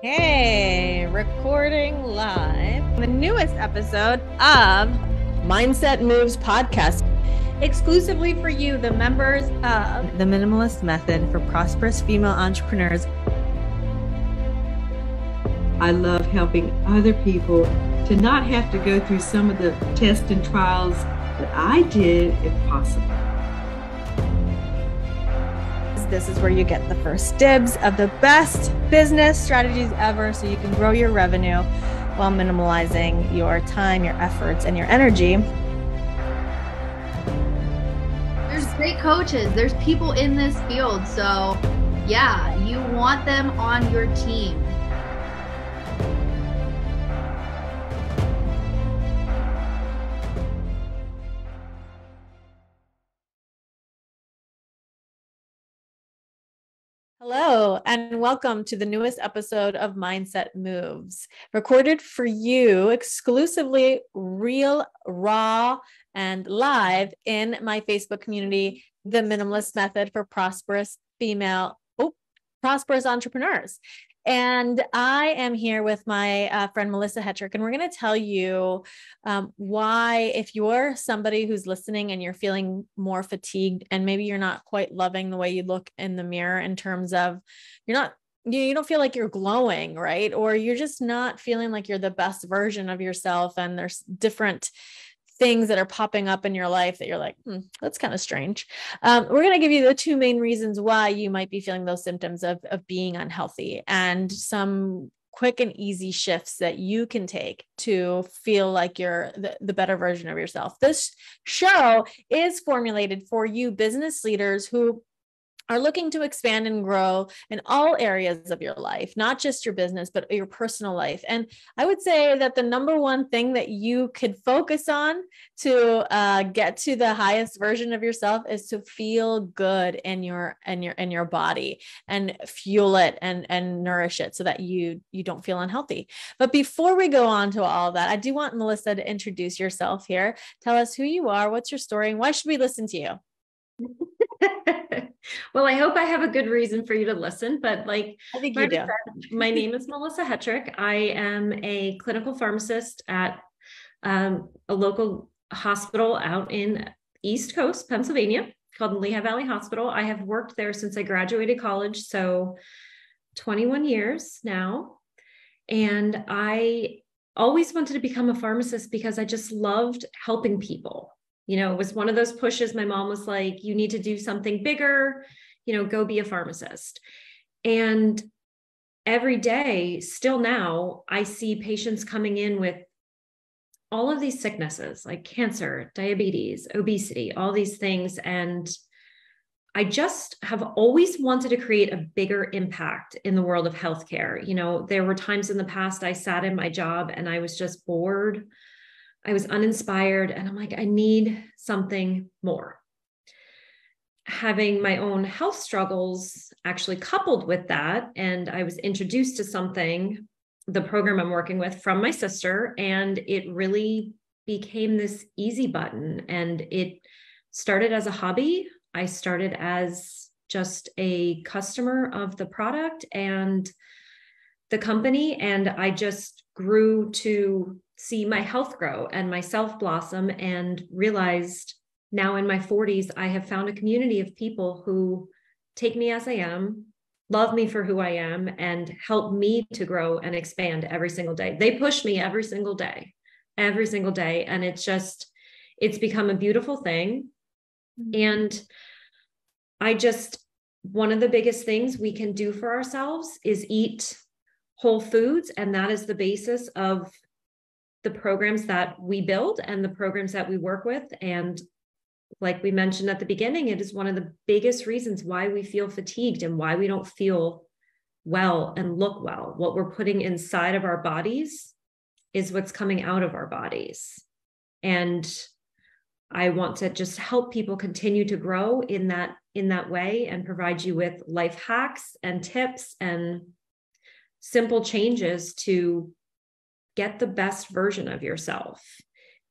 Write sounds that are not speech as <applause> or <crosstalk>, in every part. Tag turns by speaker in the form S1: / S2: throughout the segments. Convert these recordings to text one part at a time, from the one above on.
S1: Hey, recording live the newest episode of
S2: Mindset Moves podcast,
S1: exclusively for you, the members of
S2: the Minimalist Method for Prosperous Female Entrepreneurs.
S3: I love helping other people to not have to go through some of the tests and trials that I did, if possible.
S1: This is where you get the first dibs of the best business strategies ever so you can grow your revenue while minimalizing your time, your efforts, and your energy.
S4: There's great coaches, there's people in this field. So, yeah, you want them on your team.
S1: Hello, and welcome to the newest episode of Mindset Moves, recorded for you exclusively real, raw, and live in my Facebook community, The Minimalist Method for Prosperous Female, Prosperous Entrepreneurs. And I am here with my uh, friend Melissa Hetrick, and we're going to tell you um, why, if you're somebody who's listening and you're feeling more fatigued, and maybe you're not quite loving the way you look in the mirror in terms of you're not you, you don't feel like you're glowing, right? Or you're just not feeling like you're the best version of yourself. And there's different things that are popping up in your life that you're like, hmm, that's kind of strange. Um, we're going to give you the two main reasons why you might be feeling those symptoms of, of being unhealthy and some quick and easy shifts that you can take to feel like you're the, the, better version of yourself. This show is formulated for you business leaders who are looking to expand and grow in all areas of your life, not just your business, but your personal life. And I would say that the number one thing that you could focus on to uh, get to the highest version of yourself is to feel good in your in your in your body and fuel it and and nourish it so that you you don't feel unhealthy. But before we go on to all that, I do want Melissa to introduce yourself here. Tell us who you are, what's your story, and why should we listen to you? <laughs>
S5: well, I hope I have a good reason for you to listen, but like
S1: I think you do. Said,
S5: my name is Melissa Hetrick. I am a clinical pharmacist at um, a local hospital out in East Coast, Pennsylvania, called Lehigh Valley Hospital. I have worked there since I graduated college, so 21 years now. And I always wanted to become a pharmacist because I just loved helping people you know, it was one of those pushes. My mom was like, you need to do something bigger, you know, go be a pharmacist. And every day, still now, I see patients coming in with all of these sicknesses like cancer, diabetes, obesity, all these things. And I just have always wanted to create a bigger impact in the world of healthcare. You know, there were times in the past I sat in my job and I was just bored I was uninspired and I'm like, I need something more. Having my own health struggles actually coupled with that, and I was introduced to something, the program I'm working with from my sister, and it really became this easy button. And it started as a hobby. I started as just a customer of the product and the company, and I just grew to see my health grow and myself blossom and realized now in my 40s i have found a community of people who take me as i am love me for who i am and help me to grow and expand every single day. They push me every single day every single day. And it's just it's become a beautiful thing. Mm-hmm. and i just one of the biggest things we can do for ourselves is eat whole foods. And that is the basis of the programs that we build and the programs that we work with. And like we mentioned at the beginning, it is one of the biggest reasons why we feel fatigued and why we don't feel well and look well. What we're putting inside of our bodies is what's coming out of our bodies. And I want to just help people continue to grow in that in that way and provide you with life hacks and tips and simple changes to get the best version of yourself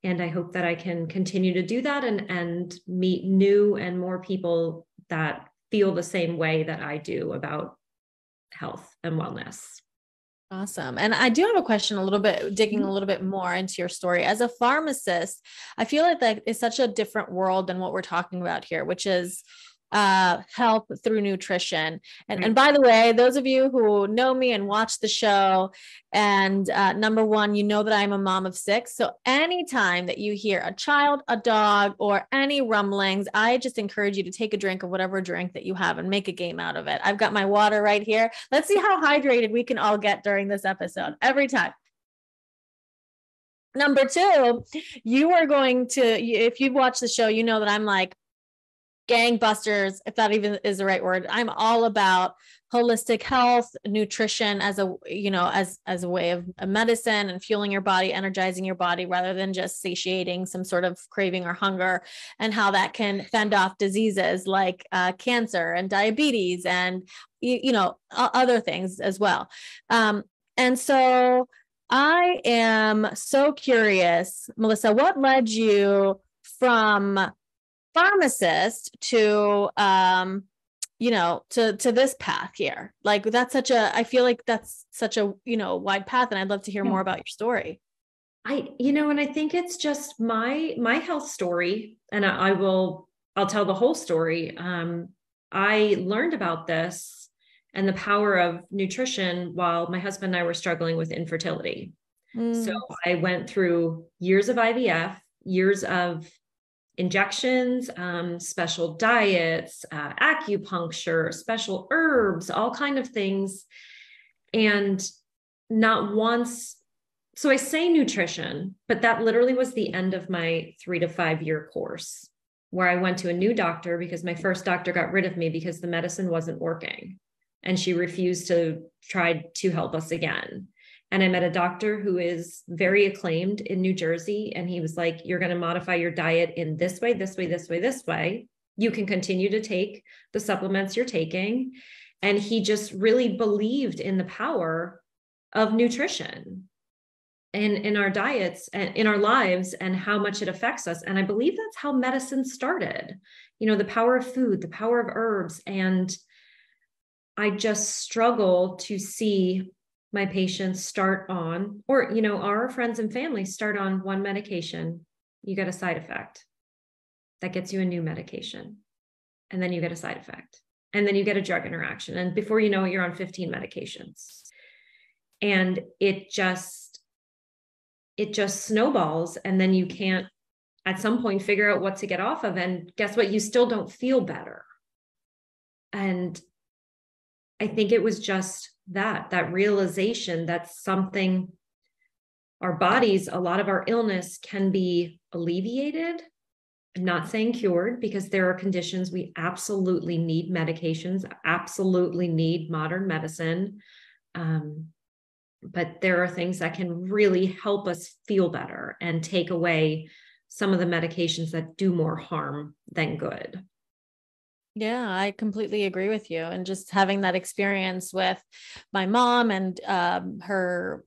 S5: and i hope that i can continue to do that and and meet new and more people that feel the same way that i do about health and wellness
S1: Awesome. And I do have a question a little bit, digging a little bit more into your story. As a pharmacist, I feel like that is such a different world than what we're talking about here, which is uh, help through nutrition. And, and by the way, those of you who know me and watch the show, and uh, number one, you know that I'm a mom of six. So anytime that you hear a child, a dog, or any rumblings, I just encourage you to take a drink of whatever drink that you have and make a game out of it. I've got my water right here. Let's see how hydrated we can all get during this episode every time. Number two, you are going to, if you've watched the show, you know that I'm like, gangbusters, if that even is the right word. I'm all about holistic health, nutrition as a you know as as a way of a medicine and fueling your body, energizing your body rather than just satiating some sort of craving or hunger, and how that can fend off diseases like uh, cancer and diabetes and you, you know other things as well. Um, and so I am so curious, Melissa, what led you from pharmacist to um you know to to this path here. Like that's such a i feel like that's such a you know wide path and i'd love to hear more about your story.
S5: I you know and i think it's just my my health story and i, I will i'll tell the whole story. Um i learned about this and the power of nutrition while my husband and i were struggling with infertility. Mm. so i went through years of ivf years of injections, um, special diets, uh, acupuncture, special herbs, all kind of things. And not once, so I say nutrition, but that literally was the end of my three to five year course where I went to a new doctor because my first doctor got rid of me because the medicine wasn't working. And she refused to try to help us again. And I met a doctor who is very acclaimed in New Jersey. And he was like, You're going to modify your diet in this way, this way, this way, this way. You can continue to take the supplements you're taking. And he just really believed in the power of nutrition in, in our diets and in our lives and how much it affects us. And I believe that's how medicine started. You know, the power of food, the power of herbs. And I just struggle to see my patients start on, or, you know, our friends and family start on one medication, you get a side effect that gets you a new medication. And then you get a side effect. And then you get a drug interaction. And before you know it, you're on 15 medications. And it just, it just snowballs. And then you can't at some point figure out what to get off of. And guess what? You still don't feel better. And I think it was just that that realization that something our bodies a lot of our illness can be alleviated I'm not saying cured because there are conditions we absolutely need medications absolutely need modern medicine um, but there are things that can really help us feel better and take away some of the medications that do more harm than good
S1: yeah, I completely agree with you. And just having that experience with my mom and um, her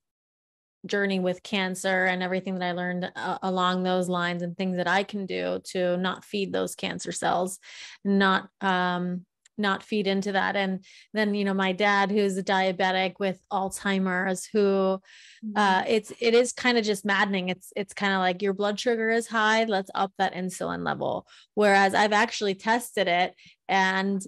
S1: journey with cancer and everything that I learned uh, along those lines and things that I can do to not feed those cancer cells, not um, not feed into that. And then you know my dad who's a diabetic with alzheimer's who mm-hmm. uh it's it is kind of just maddening. It's it's kind of like your blood sugar is high let's up that insulin level. Whereas i've actually tested it and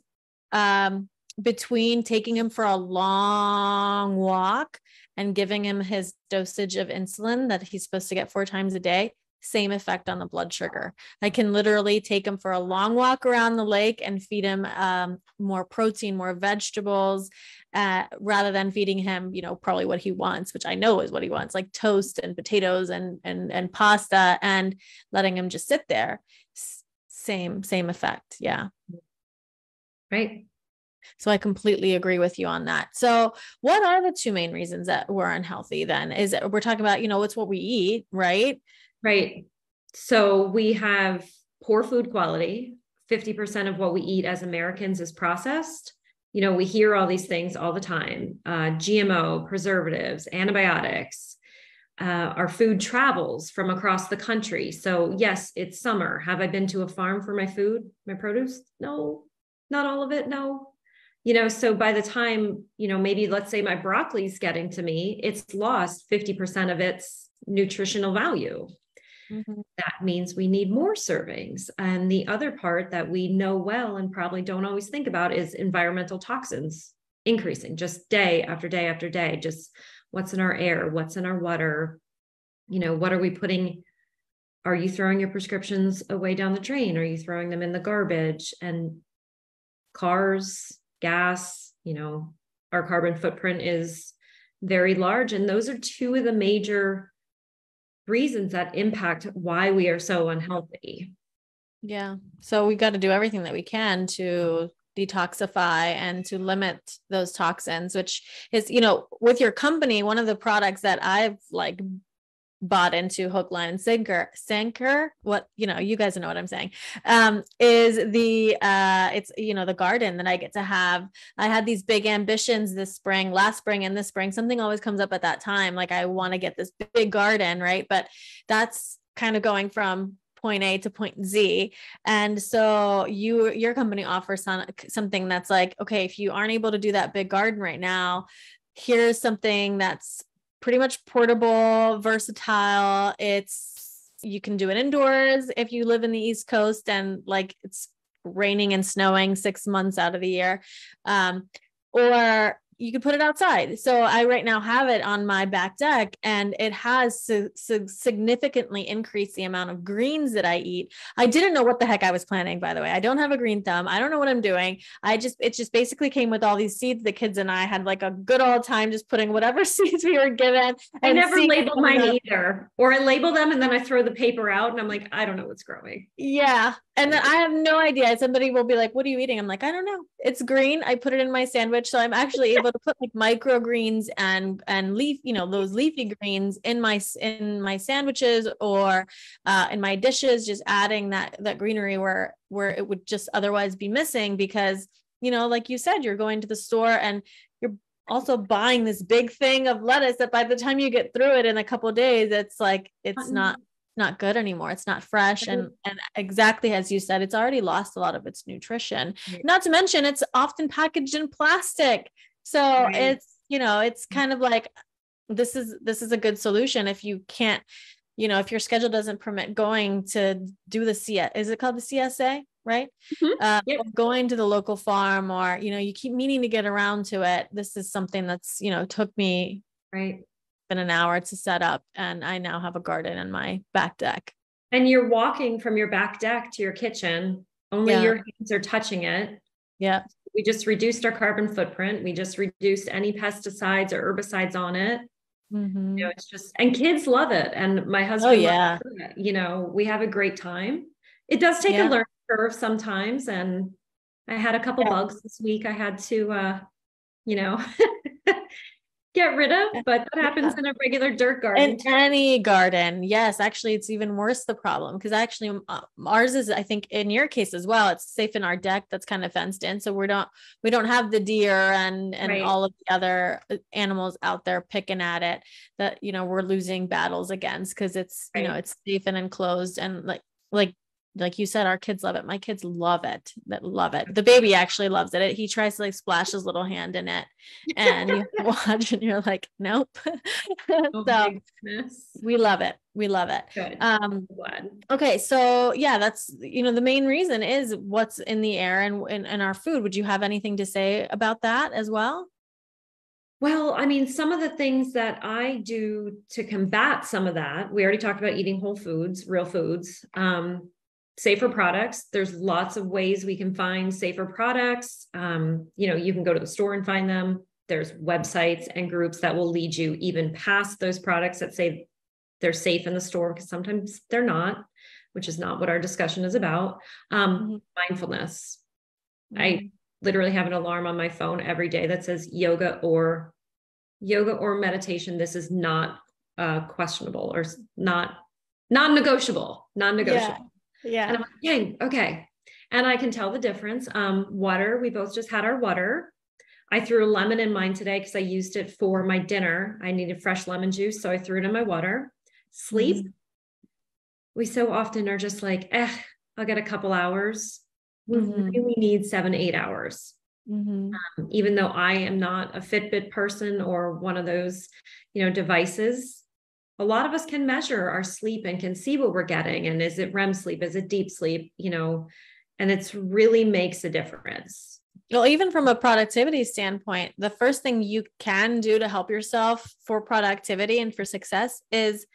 S1: um between taking him for a long walk and giving him his dosage of insulin that he's supposed to get four times a day same effect on the blood sugar. I can literally take him for a long walk around the lake and feed him um, more protein, more vegetables, uh, rather than feeding him, you know, probably what he wants, which I know is what he wants, like toast and potatoes and and and pasta, and letting him just sit there. S- same same effect. Yeah.
S5: Right.
S1: So I completely agree with you on that. So what are the two main reasons that we're unhealthy then? Is it we're talking about, you know, it's what we eat, right?
S5: Right. So we have poor food quality. 50% of what we eat as Americans is processed. You know, we hear all these things all the time uh, GMO, preservatives, antibiotics. Uh, our food travels from across the country. So, yes, it's summer. Have I been to a farm for my food, my produce? No, not all of it. No. you know so by the time you know maybe let's say my broccoli's getting to me it's lost 50% of its nutritional value mm-hmm. that means we need more servings and the other part that we know well and probably don't always think about is environmental toxins increasing just day after day after day just what's in our air what's in our water you know what are we putting are you throwing your prescriptions away down the drain are you throwing them in the garbage and cars gas, you know, our carbon footprint is very large. And those are two of the major reasons that impact why we are so unhealthy.
S1: Yeah. So we got to do everything that we can to detoxify and to limit those toxins which is you know with your company one of the products that I've like bought into hook line and sinker sinker what you know you guys know what i'm saying um is the uh it's you know the garden that i get to have. I had these big ambitions this spring last spring and this spring. Something always comes up at that time like i want to get this big garden right? But that's kind of going from point A to point Z. And so you your company offers some, something that's like, okay, if you aren't able to do that big garden right now, here's something that's pretty much portable, versatile. It's you can do it indoors if you live in the East Coast and like it's raining and snowing six months out of the year. Um, or you can put it outside. So I right now have it on my back deck and it has su- su- significantly increased the amount of greens that I eat. I didn't know what the heck I was planning, by the way. I don't have a green thumb. I don't know what I'm doing. I just, it just basically came with all these seeds. The kids and I had like a good old time just putting whatever <laughs> seeds we were given.
S5: I never label mine either, or I label them and then I throw the paper out and I'm like, I don't know what's growing.
S1: Yeah. And then I have no idea. Somebody will be like, What are you eating? I'm like, I don't know. It's green. I put it in my sandwich. So I'm actually able to put like microgreens and and leaf, you know, those leafy greens in my in my sandwiches or uh, in my dishes, just adding that that greenery where where it would just otherwise be missing because, you know, like you said, you're going to the store and you're also buying this big thing of lettuce that by the time you get through it in a couple days, it's like it's not not good anymore it's not fresh and and exactly as you said it's already lost a lot of its nutrition right. not to mention it's often packaged in plastic so right. it's you know it's mm. kind of like this is this is a good solution if you can't you know if your schedule doesn't permit going to do the C is it called the CSA right mm-hmm. uh, yep. going to the local farm or you know you keep meaning to get around to it this is something that's you know took me
S5: right
S1: been an hour to set up and I now have a garden in my back deck.
S5: And you're walking from your back deck to your kitchen. Only yeah. your hands are touching it.
S1: Yeah.
S5: We just reduced our carbon footprint. We just reduced any pesticides or herbicides on it. Mm-hmm. You know, it's just and kids love it. And my husband,
S1: oh, yeah.
S5: you know, we have a great time. It does take yeah. a learning curve sometimes. And I had a couple yeah. bugs this week. I had to uh, you know, <laughs> get rid of, but that happens yeah. in a regular dirt garden.
S1: In any garden. Yes, actually, it's even worse the problem because actually uh, ours is, I think, in your case as well. It's safe in our deck that's kind of fenced in, so we don't we don't have the deer and and right. all of the other uh, animals out there picking at it that you know we're losing battles against because it's right. you know it's safe and enclosed and like like like you said, our kids love it. My kids love it. That love it. <laughs> The baby actually loves it. He tries to like splash his little hand in it, and you <laughs> watch, and you're like, nope. <laughs> Oh, so we love it. We love it.
S5: Good.
S1: Um, okay, so yeah, that's you know the main reason is what's in the air and in, in our food. Would you have anything to say about that as well?
S5: Well, I mean, some of the things that I do to combat some of that, we already talked about eating whole foods, real foods. Um, safer products. There's lots of ways we can find safer products. Um, you know you can go to the store and find them. There's websites and groups that will lead you even past those products that say they're safe in the store because sometimes they're not which is not what our discussion is about. Um, mm-hmm. mindfulness. Mm-hmm. i literally have an alarm on my phone every day that says yoga or yoga or meditation. This is not uh, questionable or not non-negotiable non-negotiable. Yeah
S1: yeah.
S5: And I'm like, okay. And I can tell the difference. Um, water, we both just had our water. I threw a lemon in mine today because I used it for my dinner. I needed fresh lemon juice. So I threw it in my water. Sleep. Mm-hmm. We so often are just like, eh, I'll get a couple hours. We mm-hmm. really need seven, eight hours.
S1: Mhm.
S5: Um, even though I am not a Fitbit person or one of those, you know, devices, a lot of us can measure our sleep and can see what we're getting. And is it REM sleep? Is it deep sleep? You know, and it's really makes a difference.
S1: Well, even from a productivity standpoint, the first thing you can do to help yourself for productivity and for success is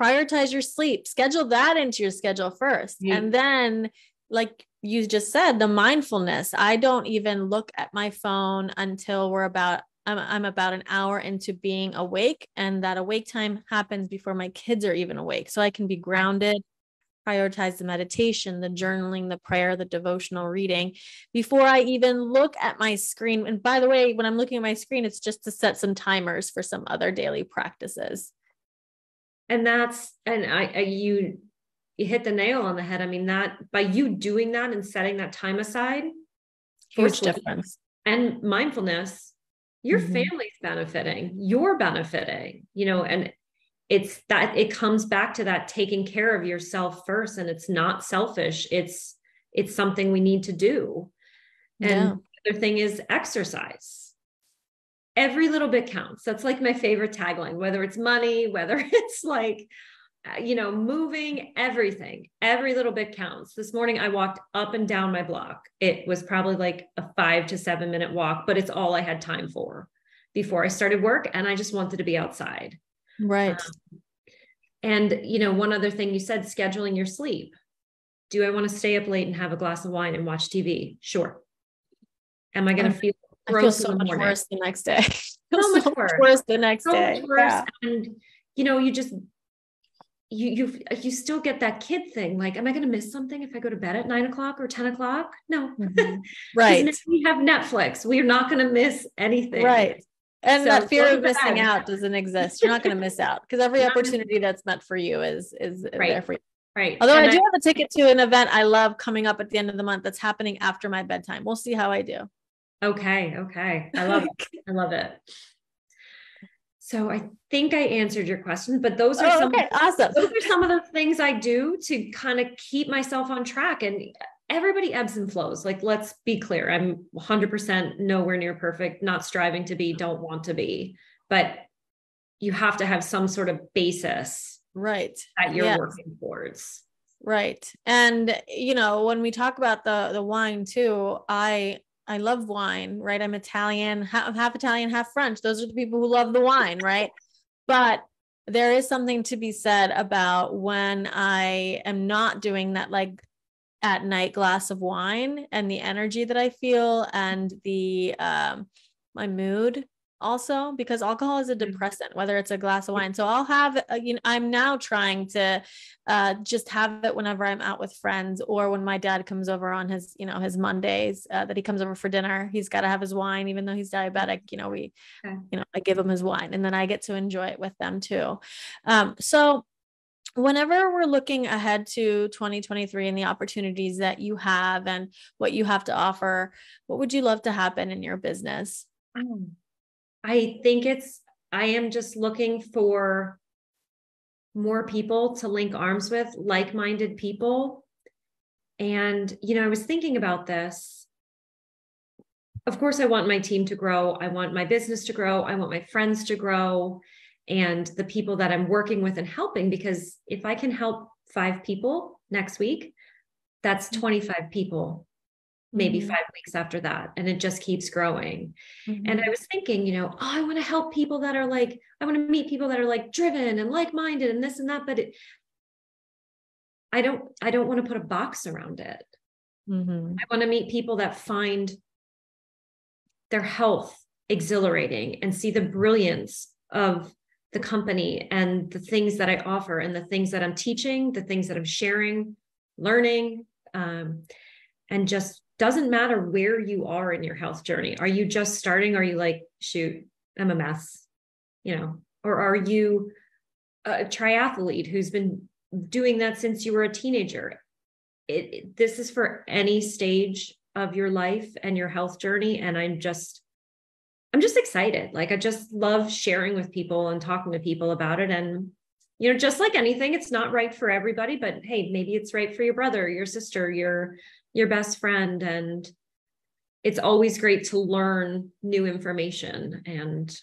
S1: prioritize your sleep. Schedule that into your schedule first.
S3: Yeah.
S1: And then, like you just said, the mindfulness. I don't even look at my phone until we're about I'm, I'm about an hour into being awake and that awake time happens before my kids are even awake. So i can be grounded prioritize the meditation the journaling the prayer the devotional reading before i even look at my screen. And by the way when i'm looking at my screen it's just to set some timers for some other daily practices.
S5: And that's, and I, I you, you hit the nail on the head. I mean, that by you doing that and setting that time aside,
S1: huge difference.
S5: and mindfulness, your
S1: Mhm.
S5: family's benefiting, you're benefiting, you know, and it's that it comes back to that taking care of yourself first. And it's not selfish. It's, it's something we need to do. And
S1: Yeah.
S5: the other thing is exercise. Every little bit counts. That's like my favorite tagline, whether it's money, whether <laughs> it's like, you know, moving everything, every little bit counts. This morning I walked up and down my block. It was probably like a five to seven minute walk, but it's all I had time for before I started work. And I just wanted to be outside.
S1: right
S5: And, you know, one other thing you said, scheduling your sleep. Do I want to stay up late and have a glass of wine and watch TV? Sure. Am I going to
S1: Um,
S5: feel
S1: i feel so much
S5: morning?
S1: worse the next day <laughs>
S5: So much worse.
S1: worse the next
S5: so
S1: day
S5: worse.
S1: Yeah.
S5: And you know, you just you you you still get that kid thing. Like, am I going to miss something if I go to bed at nine o'clock or ten o'clock? No,
S1: Mhm. <laughs>
S5: 'Cause
S1: right
S5: We have Netflix. We're not going to miss anything.
S1: Right. And
S5: So
S1: that fear of missing out doesn't exist. You're not going to miss out because every
S5: You're <laughs> not gonna-
S1: opportunity that's meant for you is is there for you.
S5: Right.
S1: Although
S5: And
S1: I do have a ticket to an event I love coming up at the end of the month that's happening after my bedtime. We'll see how I do.
S5: Okay. Okay. I love it. I love it. So I think I answered your question, but those are
S1: Oh,
S5: some
S1: okay, awesome.
S5: those are some of the things I do to kind of keep myself on track. And everybody ebbs and flows. Like, let's be clear. I'm 100% nowhere near perfect, not striving to be, don't want to be, but you have to have some sort of basis
S1: Right.
S5: that you're
S1: Yes.
S5: working towards.
S1: Right. And you know, when we talk about the the wine too, I I love wine, right? I'm Italian, half, half Italian, half French. Those are the people who love the wine, right? <laughs> But there is something to be said about when I am not doing that like at night glass of wine and the energy that I feel and the um my mood also because alcohol is a depressant whether it's a glass of wine. So i'll have uh, you know i'm now trying to uh just have it whenever i'm out with friends or when my dad comes over on his you know his mondays uh, that he comes over for dinner he's got to have his wine even though he's diabetic you know we
S5: Okay.
S1: you know i give him his wine and then i get to enjoy it with them too. Um so whenever we're looking ahead to 2023 and the opportunities that you have and what you have to offer what would you love to happen in your business?
S5: Oh, I think it's, I am just looking for more people to link arms with, like minded people. And, you know, I was thinking about this. Of course, I want my team to grow. I want my business to grow. I want my friends to grow and the people that I'm working with and helping. Because if I can help five people next week, that's mm-hmm. 25 people, maybe
S1: Mhm.
S5: five weeks after that. And it just keeps growing. And
S1: Mhm.
S5: I was thinking, you know, oh, I want to help people that are like, I want to meet people that are like driven and like-minded and this and that, but it, I don't, I don't want to put a box around it.
S1: Mhm.
S5: I want to meet people that find their health exhilarating and see the brilliance of the company and the things that I offer and the things that I'm teaching, the things that I'm sharing, learning, um, and just doesn't matter where you are in your health journey. Are you just starting? Are you like, shoot, I'm a mess, you know, or are you a triathlete who's been doing that since you were a teenager? It, it- this is for any stage of your life and your health journey. And I'm just, I'm just excited. Like I just love sharing with people and talking to people about it. And, you know, just like anything, it's not right for everybody, but hey, maybe it's right for your brother, your sister, your, your best friend. And it's always great to learn new information and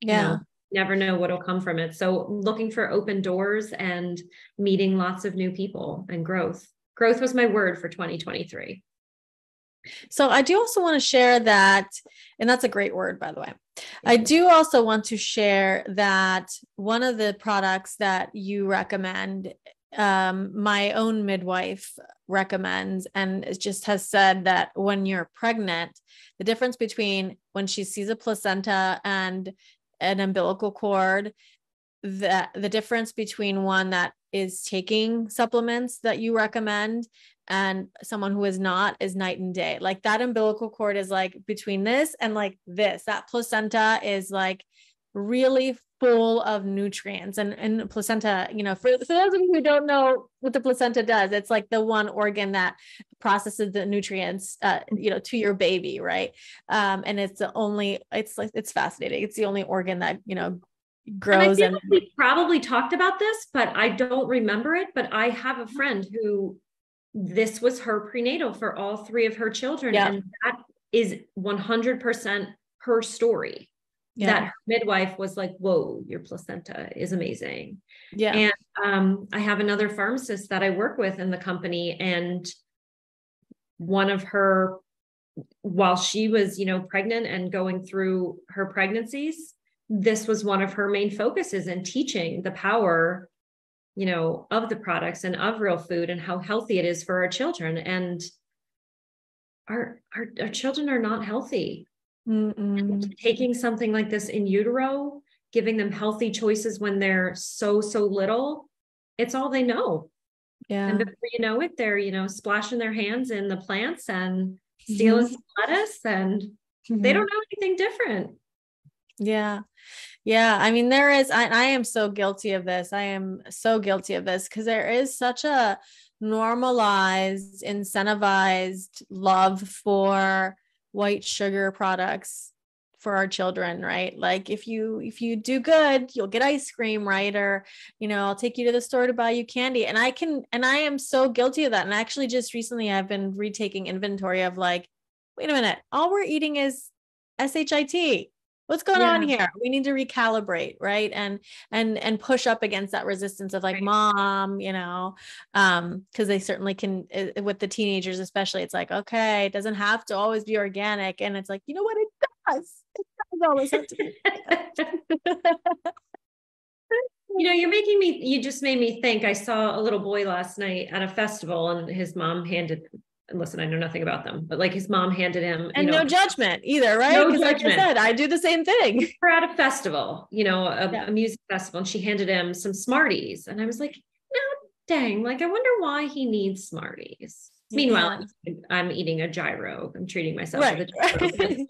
S1: yeah
S5: you know, never know what'll come from it. So looking for open doors and meeting lots of new people and growth. Growth was my word for 2023.
S1: So I do also want to share that, and that's a great word, by the way. I do also want to share that one of the products that you recommend, um, my own midwife recommends, and just has said that when you're pregnant, the difference between when she sees a placenta and an umbilical cord, that the difference between one that is taking supplements that you recommend and someone who is not is night and day. Like that umbilical cord is like between this and like this. That placenta is like really full of nutrients and and placenta you know for, for those of you who don't know what the placenta does it's like the one organ that processes the nutrients uh, you know to your baby right? Um and it's the only it's like it's fascinating. It's the only organ that you know grows and,
S5: and we probably talked about this but i don't remember it but i have a friend who this was her prenatal for all three of her children yeah. and that is 100% her story yeah. that midwife was like, whoa, your placenta is amazing.
S1: Yeah.
S5: And um, I have another pharmacist that I work with in the company, and one of her, while she was, you know, pregnant and going through her pregnancies, this was one of her main focuses in teaching the power, you know, of the products and of real food and how healthy it is for our children. And our, our, our children are not healthy taking something like this in utero, giving them healthy choices when they're so, so little, it's all they know.
S1: Yeah.
S5: And before you know it, they're, you know, splashing their hands in the plants and stealing mm-hmm. lettuce and mm-hmm. they don't know anything different.
S1: Yeah. Yeah. I mean, there is, I, I am so guilty of this. I am so guilty of this because there is such a normalized, incentivized love for white sugar products for our children right? Like if you if you do good you'll get ice cream right? Or you know i'll take you to the store to buy you candy. And i can and i am so guilty of that. And actually just recently i've been retaking inventory of like wait a minute all we're eating is shit what's going yeah. on here? We need to recalibrate right? And and and push up against that resistance of like right. mom you know? Um because they certainly can uh, with the teenagers especially it's like okay it doesn't have to always be organic. And it's like you know what? It does. It does always have to be <laughs>
S5: you know you're making me you just made me think i saw a little boy last night at a festival and his mom handed and listen, I know nothing about them, but like his mom handed him,
S1: and know, no judgment either, right? Because, no like I said, I do the same thing.
S5: We're at a festival, you know, a, yeah. a, music festival, and she handed him some Smarties, and I was like, no, dang, like I wonder why he needs Smarties. Yeah. Meanwhile, I'm eating a gyro. I'm treating myself right. with a gyro.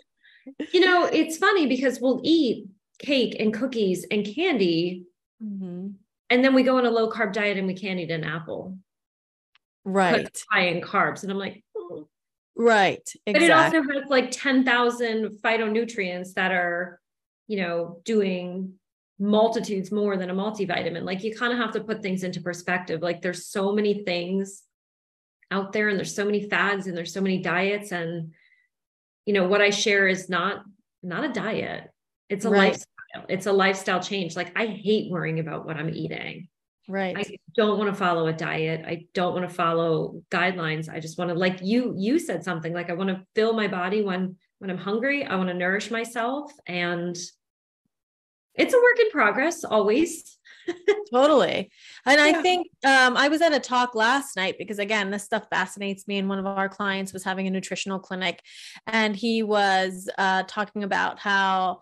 S5: <laughs> you know, it's funny because we'll eat cake and cookies and candy, mm-hmm. and then we go on a low carb diet and we can't eat an apple
S1: right.
S5: high in carbs. And i'm like
S1: oh. right.
S5: Exactly. but it also has like 10,000 phytonutrients that are you know doing multitudes more than a multivitamin. Like you kind of have to put things into perspective. Like there's so many things out there and there's so many fads and there's so many diets. And you know what i share is not not a diet. It's a right. lifestyle. It's a lifestyle change. Like i hate worrying about what i'm eating
S1: Right.
S5: I don't want to follow a diet. I don't want to follow guidelines. I just want to like you you said something like I want to fill my body when when I'm hungry. I want to nourish myself and it's a work in progress always. <laughs>
S1: totally. And yeah. I think um, I was at a talk last night because, again, this stuff fascinates me. And one of our clients was having a nutritional clinic, and he was uh, talking about how,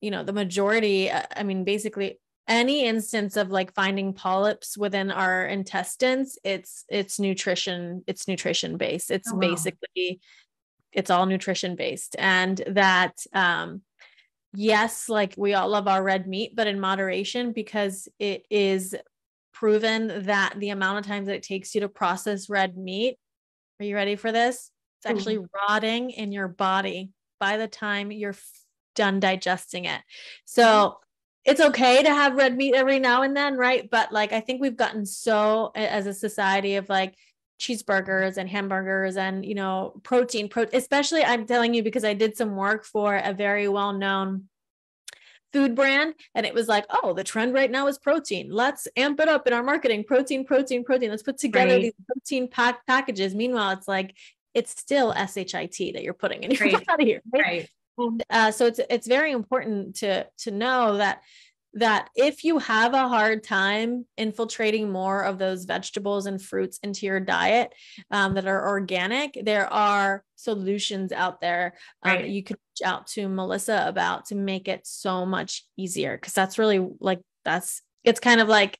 S1: you know, the majority, uh, I mean, basically any instance of like finding polyps within our intestines it's it's nutrition it's nutrition based. It's oh, wow. basically it's all nutrition based. And that um yes like we all love our red meat but in moderation because it is proven that the amount of times that it takes you to process red meat are you ready for this? It's actually rotting in your body by the time you're done digesting it. So it's okay to have red meat every now and then, right? But like, I think we've gotten so as a society of like, cheeseburgers and hamburgers and you know protein pro especially i'm telling you because i did some work for a very well known food brand and it was like oh the trend right now is protein let's amp it up in our marketing protein protein protein let's put together
S5: Right.
S1: these protein pack packages meanwhile it's like it's still shit that you're putting in your
S5: Right. <laughs>
S1: body right?
S5: Right.
S1: Uh, so it's it's very important to to know that that if you have a hard time infiltrating more of those vegetables and fruits into your diet um, that are organic, there are solutions out there um, that you could reach out to Melissa about to make it so much easier. Because that's really like that's it's kind of like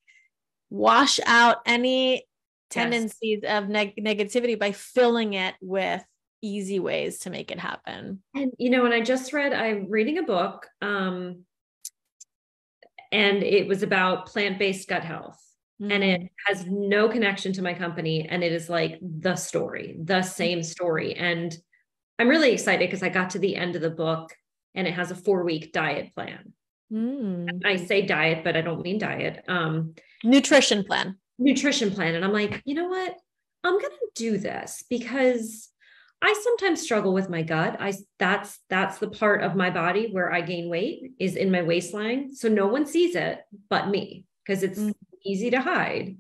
S1: wash out any tendencies of neg- negativity by filling it with easy ways to make it happen.
S5: And you know, and I just read, I'm reading a book, um, and it was about plant-based gut health. And it has no connection to my company. And it is like the story, the same story. And I'm really excited because I got to the end of the book and it has a four-week diet plan.
S1: Mm.
S5: I say diet, but I don't mean diet. Um,
S1: nutrition plan.
S5: nutrition plan. And I'm like, you know what? I'm gonna do this because I sometimes struggle with my gut. I that's that's the part of my body where I gain weight is in my waistline. So no one sees it but me because it's
S1: Mm.
S5: easy to hide.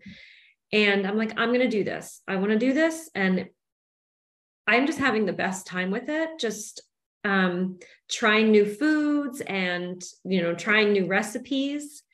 S5: And I'm like, I'm gonna do this. I want to do this. And I'm just having the best time with it. Just um trying new foods and you know trying new recipes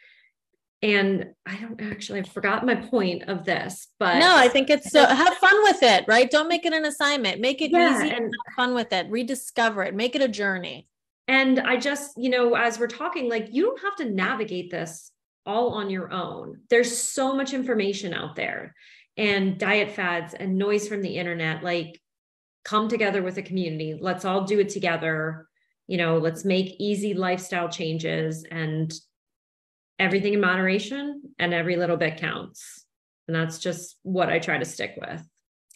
S5: and i don't actually i forgot my point of this but
S1: no, I think it's so have fun with it, right? Don't make it an assignment. Make it
S5: Yeah,
S1: easy and
S5: and-
S1: have fun with it. Rediscover it. Make it a journey.
S5: and i just you know as we're talking like you don't have to navigate this all on your own there's so much information out there and diet fads and noise from the internet like come together with a community let's all do it together you know let's make easy lifestyle changes and everything in moderation and every little bit counts and that's just what i try to stick with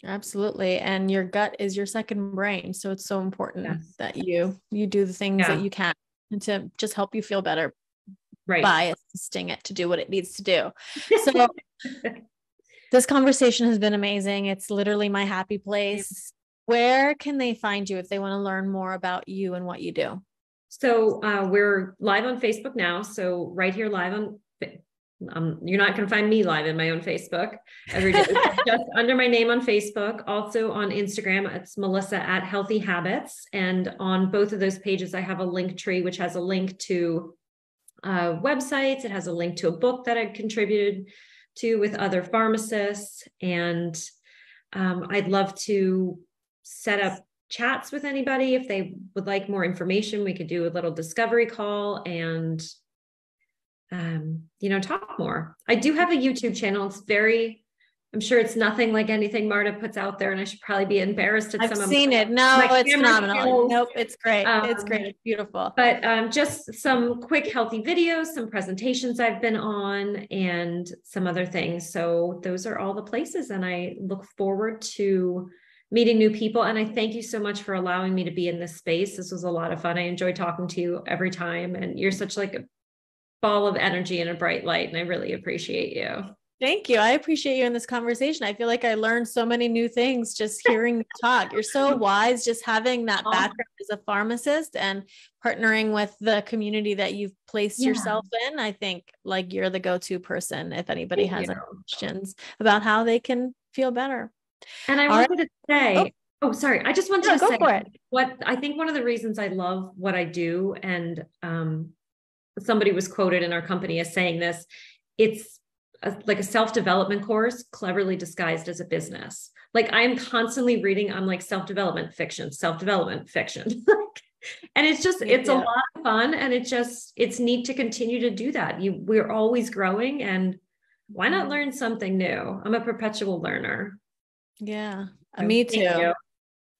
S1: Absolutely. And your gut is your second brain. So it's so important
S5: Yes.
S1: that you you do the things
S5: Yeah.
S1: that you can to just help you feel better
S5: right
S1: by assisting it to do what it needs to do. So <laughs> this conversation has been amazing. It's literally my happy place. Where can they find you if they want to learn more about you and what you do?
S5: So uh, we're live on Facebook now. So right here live on, um, you're not going to find me live in my own Facebook every day. <laughs> Just under my name on Facebook. Also on Instagram, it's Melissa at Healthy Habits. And on both of those pages, I have a link tree, which has a link to uh, websites. It has a link to a book that I contributed to with other pharmacists. And um, I'd love to set up chats with anybody if they would like more information we could do a little discovery call and um you know talk more i do have a youtube channel it's very i'm sure it's nothing like anything marta puts out there and i should probably be embarrassed at some.
S1: I've
S5: some
S1: seen
S5: of
S1: it. No, it's phenomenal.
S5: skills.
S1: Nope, it's great. it's
S5: Um,
S1: great. It's beautiful.
S5: but um, just some quick healthy videos some presentations i've been on and some other things so those are all the places and i look forward to meeting new people and i thank you so much for allowing me to be in this space this was a lot of fun i enjoy talking to you every time and you're such like a ball of energy and a bright light and i really appreciate you
S1: Thank you. I appreciate you in this conversation. I feel like I learned so many new things just hearing you talk. You're so wise just having that background as a pharmacist and partnering with the community that you've placed
S5: Yeah.
S1: yourself in. I think like you're the go-to person if anybody
S5: Thank
S1: has any questions about how they can feel better.
S5: And I
S1: All right.
S5: wanted to say, oh, sorry. I just wanted
S1: No,
S5: to
S1: go
S5: say
S1: for it.
S5: what I think one of the reasons I love what I do, and um, somebody was quoted in our company as saying this, it's a, like a self-development course cleverly disguised as a business. Like I'm constantly reading, I'm like self-development fiction, self-development fiction. <laughs> and it's just, it's a lot of fun and it's just, it's neat to continue to do that. You we're always growing and why not
S1: Mhm.
S5: learn something new? I'm a perpetual learner.
S1: Yeah. uh,
S5: So
S1: me too.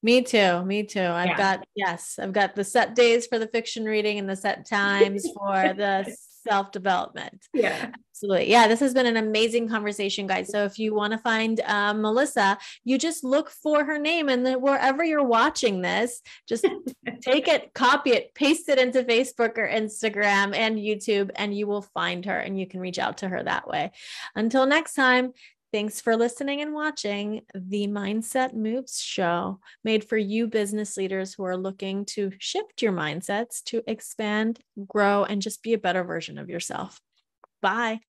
S1: Me too. Me too. I've
S5: Yeah.
S1: got, yes, I've got the set days for the fiction reading and the set times <laughs> for the self development.
S5: Yeah.
S1: Absolutely. Yeah, this has been an amazing conversation, guys. So if you want to find um, Melissa, you just look for her name and then wherever you're watching this, just <laughs> take it, copy it, paste it into Facebook or Instagram and YouTube, and you will find her and you can reach out to her that way. Until next time, Thanks for listening and watching the Mindset Moves show, made for you business leaders who are looking to shift your mindsets to expand, grow, and just be a better version of yourself. Bye.